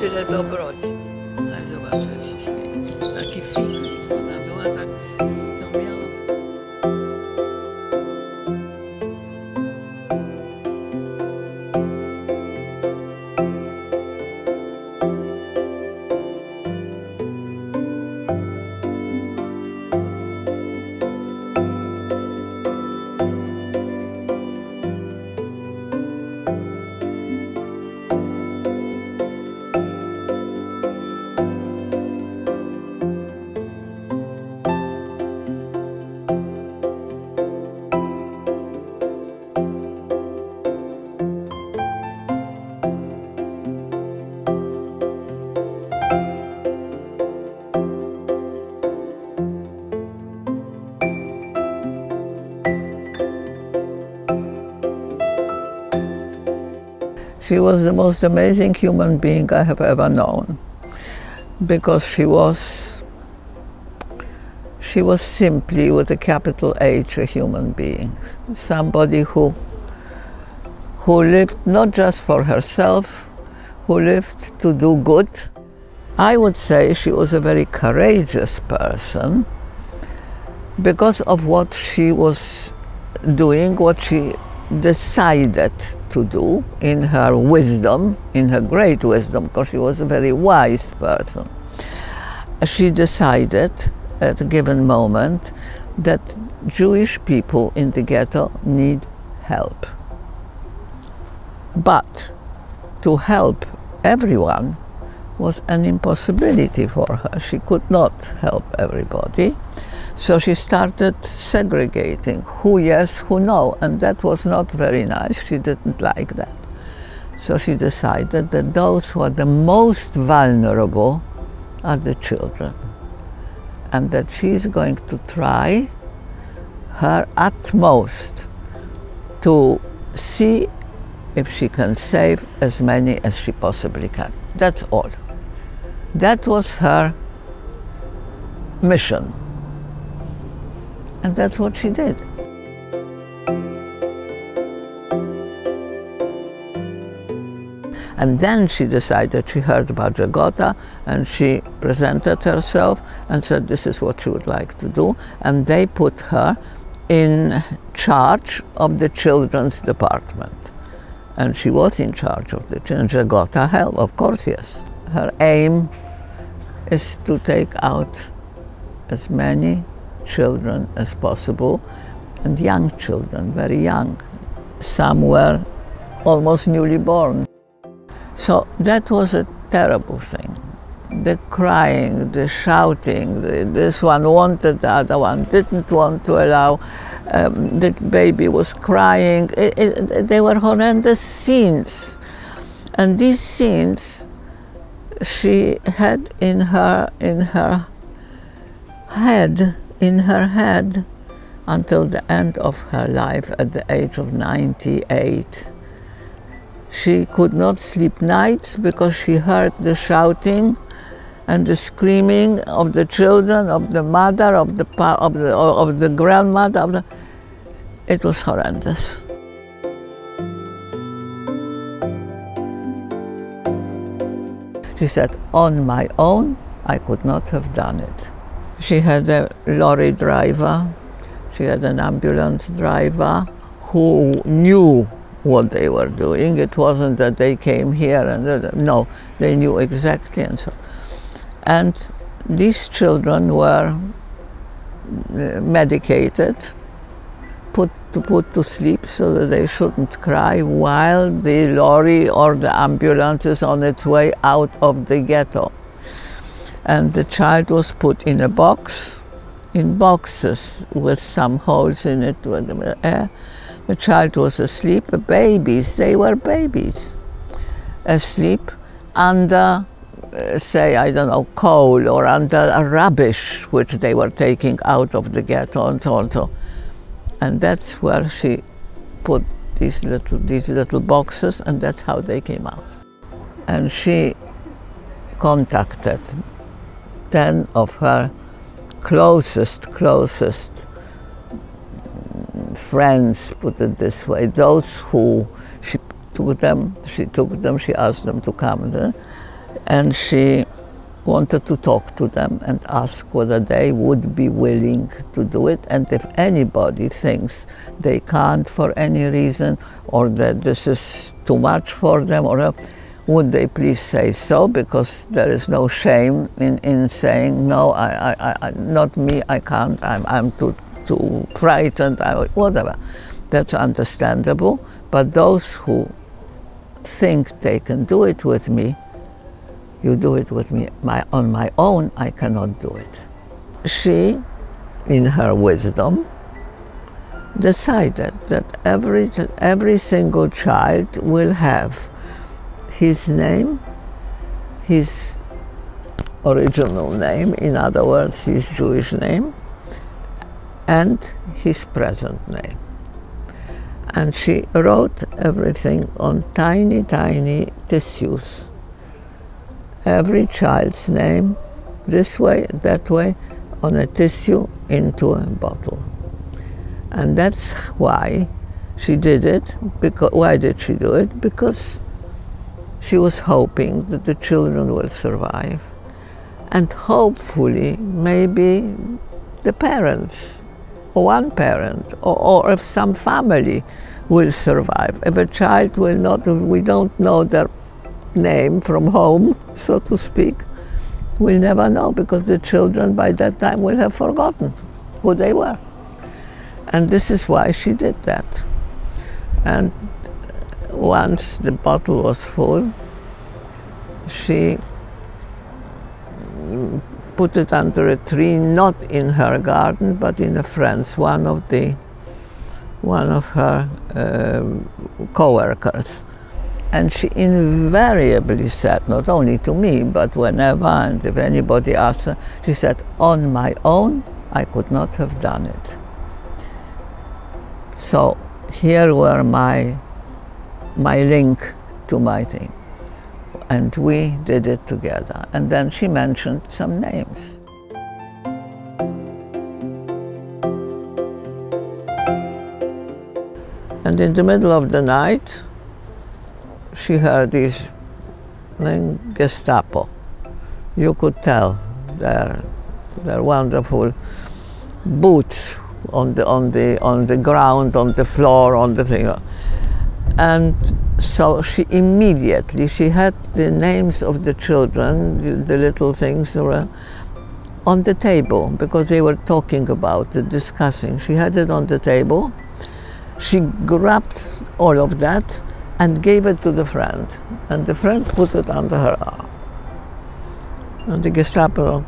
tyle dobroci. She was the most amazing human being I have ever known. Because she was she was simply with a capital H a human being. Somebody who who lived not just for herself who lived to do good. I would say she was a very courageous person because of what she was doing what she decided to do in her wisdom, in her great wisdom, because she was a very wise person. She decided at a given moment that Jewish people in the ghetto need help. But to help everyone was an impossibility for her. She could not help everybody. So she started segregating who yes, who no, and that was not very nice. She didn't like that. So she decided that those who are the most vulnerable are the children, and that she's going to try her utmost to see if she can save as many as she possibly can. That's all. That was her mission. And that's what she did. And then she decided she heard about Żegota and she presented herself and said this is what she would like to do. And they put her in charge of the children's department. And she was in charge of the children. Żegota helped, of course, yes. Her aim is to take out as many children as possible, and young children, very young. Some were almost newly born. So that was a terrible thing. The crying, the shouting, the, this one wanted, the other one didn't want to allow. Um, the baby was crying. It, it, they were horrendous scenes. And these scenes she had in her, in her head in her head until the end of her life at the age of 98. She could not sleep nights because she heard the shouting and the screaming of the children, of the mother, of the, of the, of the grandmother. Of the, it was horrendous. She said, on my own, I could not have done it. She had a lorry driver, she had an ambulance driver who knew what they were doing. It wasn't that they came here and no, they knew exactly and so. And these children were uh, medicated, put to put to sleep so that they shouldn't cry while the lorry or the ambulance is on its way out of the ghetto and the child was put in a box, in boxes with some holes in it air. The child was asleep, babies, they were babies, asleep under, uh, say, I don't know, coal or under rubbish which they were taking out of the ghetto and so on. So. And that's where she put these little, these little boxes and that's how they came out. And she contacted 10 of her closest, closest friends, put it this way, those who she took them, she took them, she asked them to come there. and she wanted to talk to them and ask whether they would be willing to do it. And if anybody thinks they can't for any reason or that this is too much for them, or eh, would they please say so? Because there is no shame in, in saying, no, I, I, I, not me, I can't, I'm, I'm too, too frightened, I, whatever. That's understandable. But those who think they can do it with me, you do it with me. My, on my own, I cannot do it. She, in her wisdom, decided that every, every single child will have his name, his original name, in other words, his Jewish name, and his present name. And she wrote everything on tiny, tiny tissues. Every child's name, this way, that way, on a tissue into a bottle. And that's why she did it. Because, why did she do it? Because she was hoping that the children will survive. And hopefully, maybe the parents, or one parent, or, or if some family will survive. If a child will not, we don't know their name from home, so to speak, we'll never know because the children by that time will have forgotten who they were. And this is why she did that. And once the bottle was full, she put it under a tree, not in her garden, but in a friend's, one of the, one of her um, co-workers. And she invariably said, not only to me, but whenever and if anybody asked her, she said, on my own, I could not have done it. So here were my, my link to my thing. And we did it together. And then she mentioned some names. And in the middle of the night, she heard this Gestapo. You could tell their, their wonderful boots on the, on, the, on the ground, on the floor, on the thing. And so she immediately, she had the names of the children, the, little things were on the table because they were talking about it, discussing. She had it on the table. She grabbed all of that and gave it to the friend. And the friend put it under her arm. And the Gestapo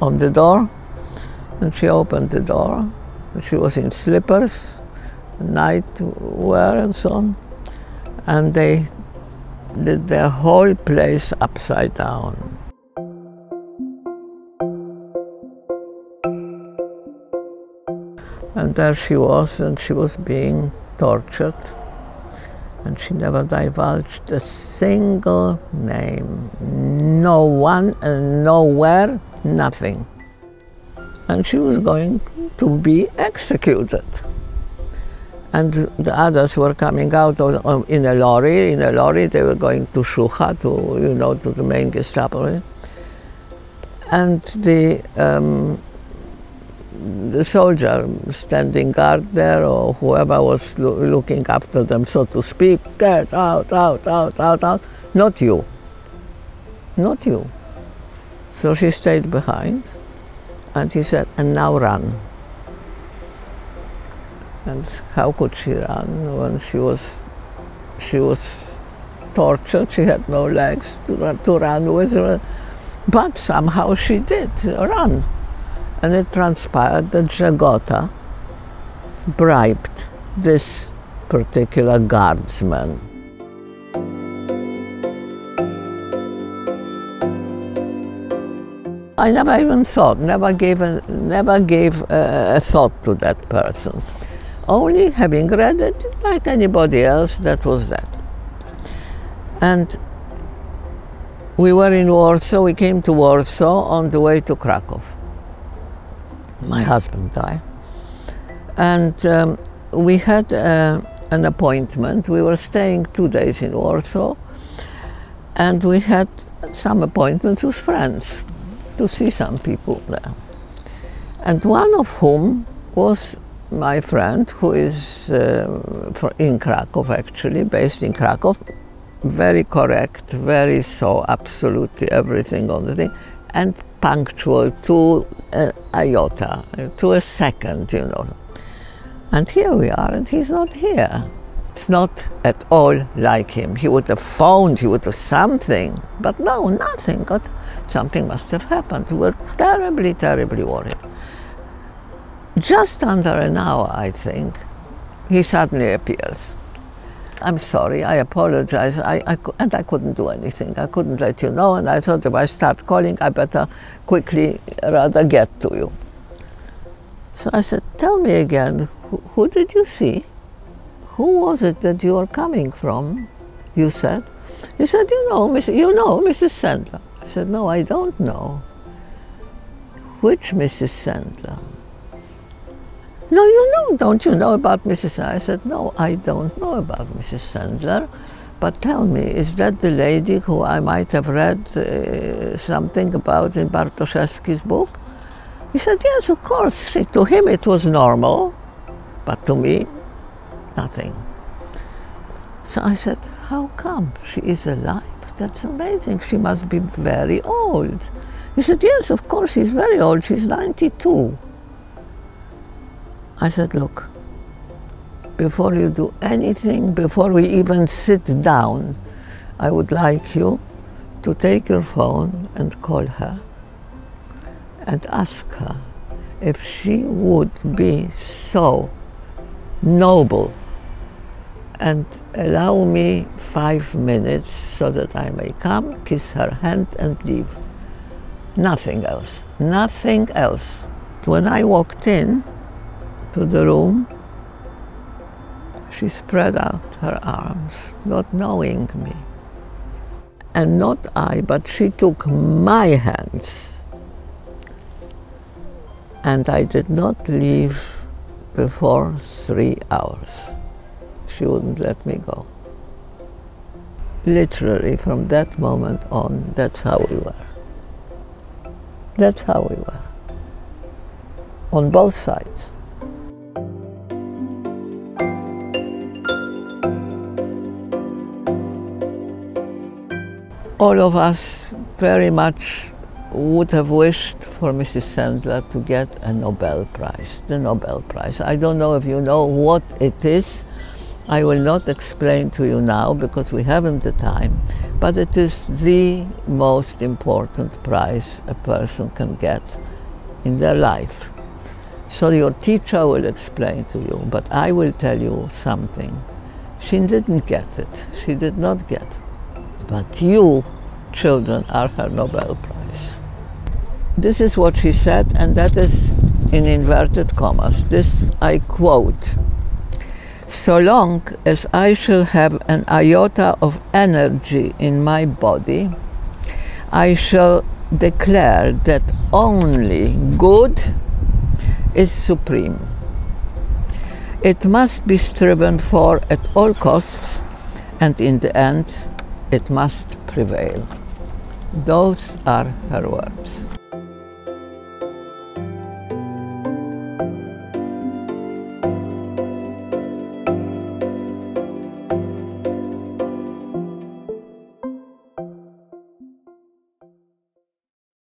on the door, and she opened the door. She was in slippers, night wear and so on. And they did their whole place upside down. And there she was, and she was being tortured and she never divulged a single name. No one and nowhere, nothing. And she was going to be executed. And the others were coming out in a lorry. In a lorry, they were going to Szucha, to you know, to the main Gestapo. And the um, the soldier standing guard there or whoever was lo looking after them, so to speak, get out, out, out, out, out. Not you. Not you. So she stayed behind and he said, and now run. And how could she run when she was, she was tortured, she had no legs to run, to run with, her. but somehow she did run. And it transpired that Żegota bribed this particular guardsman. I never even thought, never gave a, never gave a, a thought to that person. Only having read it, like anybody else, that was that. And we were in Warsaw, we came to Warsaw on the way to Krakow my husband died. And um, we had uh, an appointment. We were staying two days in Warsaw, and we had some appointments with friends to see some people there. And one of whom was my friend who is uh, for, in Krakow actually, based in Krakow, very correct, very so, absolutely everything on the thing, and punctual to a iota, to a second, you know. And here we are, and he's not here. It's not at all like him. He would have phoned, he would have something, but no, nothing. God, something must have happened. We were terribly, terribly worried. Just under an hour, I think, he suddenly appears. I'm sorry, I apologize, I, I, and I couldn't do anything. I couldn't let you know, and I thought if I start calling, I better quickly rather get to you. So I said, tell me again, who, who did you see? Who was it that you are coming from? You said. He said, you know, Miss, you know Mrs. Sendler. I said, no, I don't know. Which Mrs. Sendler? No, you know, don't you know about Mrs. I said, no, I don't know about Mrs. Sendler. But tell me, is that the lady who I might have read uh, something about in Bartoszewski's book? He said, yes, of course. To him it was normal, but to me, nothing. So I said, how come she is alive? That's amazing. She must be very old. He said, yes, of course, she's very old. She's 92. I said, look, before you do anything, before we even sit down, I would like you to take your phone and call her and ask her if she would be so noble and allow me five minutes so that I may come, kiss her hand, and leave. Nothing else. Nothing else. When I walked in, to the room, she spread out her arms, not knowing me. And not I, but she took my hands. And I did not leave before three hours. She wouldn't let me go. Literally, from that moment on, that's how we were. That's how we were. On both sides. All of us very much would have wished for Mrs. Sendler to get a Nobel Prize, the Nobel Prize. I don't know if you know what it is. I will not explain to you now because we haven't the time, but it is the most important prize a person can get in their life. So your teacher will explain to you, but I will tell you something. She didn't get it. She did not get it. But you, children, are her Nobel Prize. This is what she said, and that is in inverted commas. This I quote So long as I shall have an iota of energy in my body, I shall declare that only good is supreme. It must be striven for at all costs, and in the end, it must prevail. Those are her words.